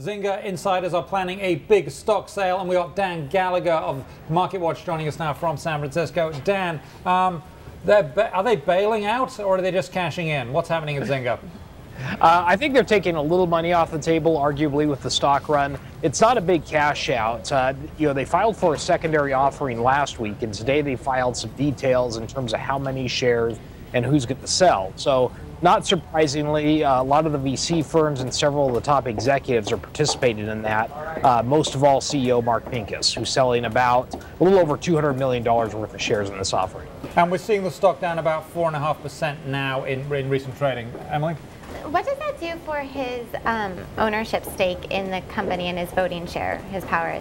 Zynga insiders are planning a big stock sale, and we got Dan Gallagher of MarketWatch joining us now from San Francisco. Dan, um, are they bailing out or are they just cashing in? What's happening at Zynga? Uh, I think they're taking a little money off the table, arguably with the stock run. It's not a big cash out. Uh, you know, they filed for a secondary offering last week, and today they filed some details in terms of how many shares and who's going to sell. So not surprisingly, uh, a lot of the VC firms and several of the top executives are participating in that. Uh, most of all, CEO Mark Pincus, who's selling about a little over $200 million worth of shares in this offering. And we're seeing the stock down about 4.5% now in, in recent trading. Emily? What does that do for his um, ownership stake in the company and his voting share, his power?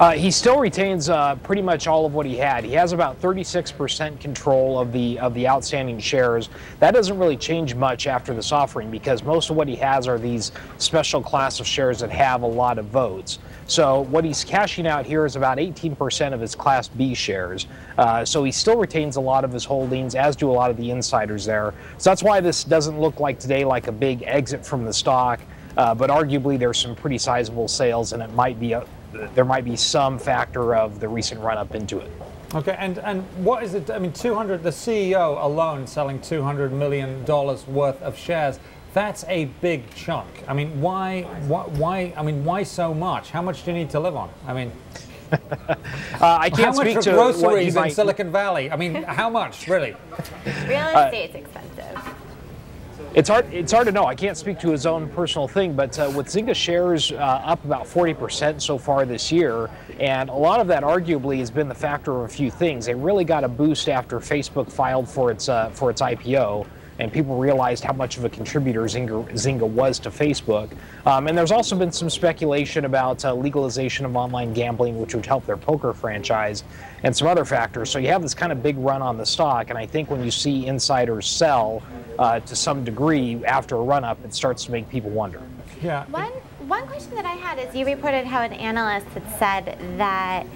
Uh, he still retains uh, pretty much all of what he had. He has about 36% control of the of the outstanding shares. That doesn't really change much after this offering because most of what he has are these special class of shares that have a lot of votes. So what he's cashing out here is about 18% of his Class B shares. Uh, so he still retains a lot of his holdings, as do a lot of the insiders there. So that's why this doesn't look like today like a big exit from the stock. Uh, but arguably there's some pretty sizable sales and it might be a, there might be some factor of the recent run up into it. Okay, and, and what is it? I mean, 200, the CEO alone selling $200 million worth of shares. That's a big chunk. I mean, why, why, why, I mean, why so much? How much do you need to live on? I mean, uh, I can't how speak much to groceries in might... Silicon Valley. I mean, how much, really? Real estate's uh, expensive. It's hard. It's hard to know. I can't speak to his own personal thing, but uh, with Zynga shares uh, up about 40% so far this year, and a lot of that arguably has been the factor of a few things. They really got a boost after Facebook filed for its uh, for its IPO and people realized how much of a contributor Zynga, Zynga was to Facebook. Um, and there's also been some speculation about uh, legalization of online gambling, which would help their poker franchise, and some other factors. So you have this kind of big run on the stock, and I think when you see insiders sell uh, to some degree after a run up, it starts to make people wonder. Yeah. One one question that I had is you reported how an analyst had said that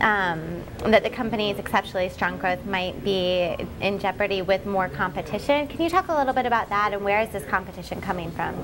um, that the company's exceptionally strong growth might be in jeopardy with more competition. Can you talk a little bit about that and where is this competition coming from?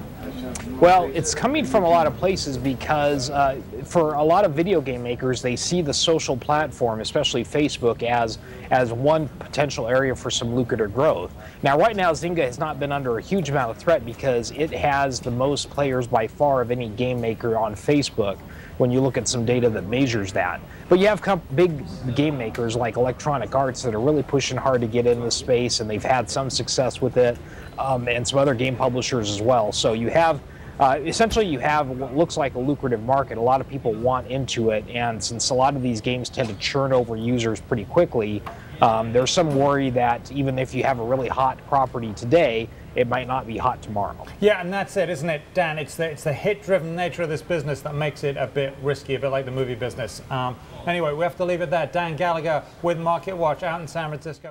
Well, it's coming from a lot of places because uh, for a lot of video game makers, they see the social platform, especially Facebook, as as one potential area for some lucrative growth. Now, right now, Zynga has not been under a huge amount of threat because it has the most players by far of any game maker on Facebook when you look at some data that measures that. But you have big game makers like Electronic Arts that are really pushing hard to get into the space, and they've had some success with it, um, and some other game publishers as well. So you have uh, essentially you have what looks like a lucrative market. A lot of people want into it, and since a lot of these games tend to churn over users pretty quickly, um, there's some worry that even if you have a really hot property today, it might not be hot tomorrow. Yeah, and that's it, isn't it, Dan? It's the, it's the hit-driven nature of this business that makes it a bit risky, a bit like the movie business. Um, anyway, we have to leave it there. Dan Gallagher with Market Watch out in San Francisco.